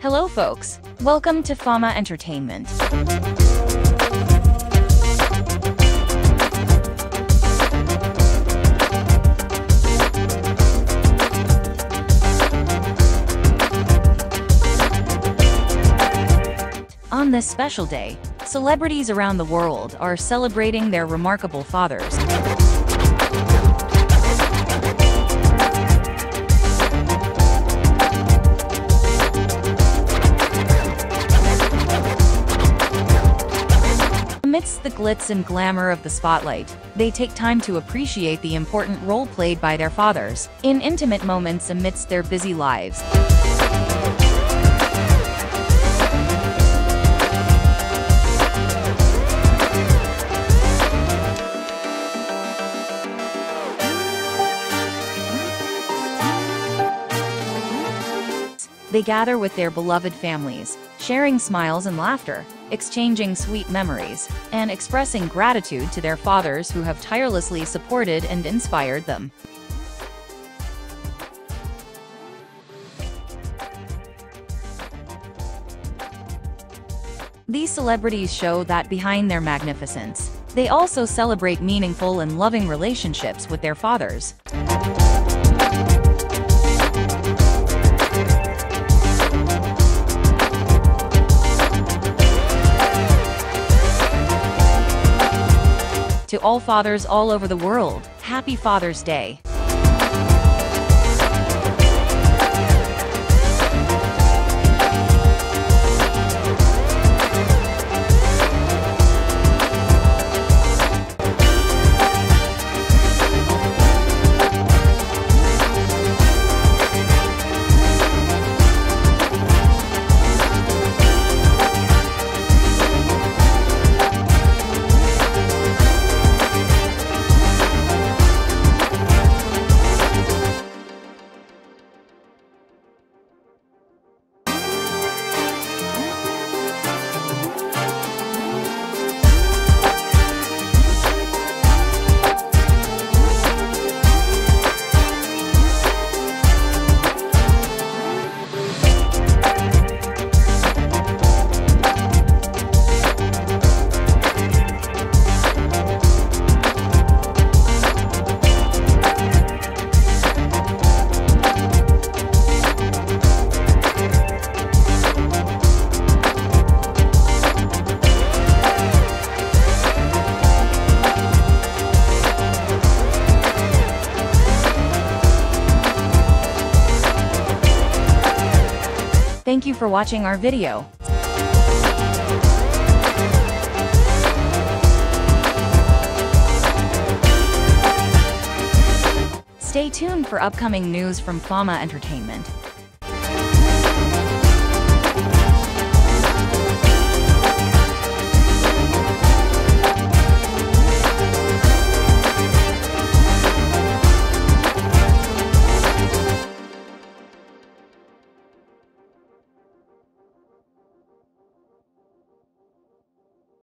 Hello folks, welcome to Fama Entertainment. On this special day, celebrities around the world are celebrating their remarkable fathers. Amidst the glitz and glamour of the spotlight, they take time to appreciate the important role played by their fathers in intimate moments amidst their busy lives. They gather with their beloved families, sharing smiles and laughter, exchanging sweet memories, and expressing gratitude to their fathers who have tirelessly supported and inspired them. These celebrities show that behind their magnificence, they also celebrate meaningful and loving relationships with their fathers. To all fathers all over the world, Happy Father's Day. Thank you for watching our video. Stay tuned for upcoming news from Fama Entertainment.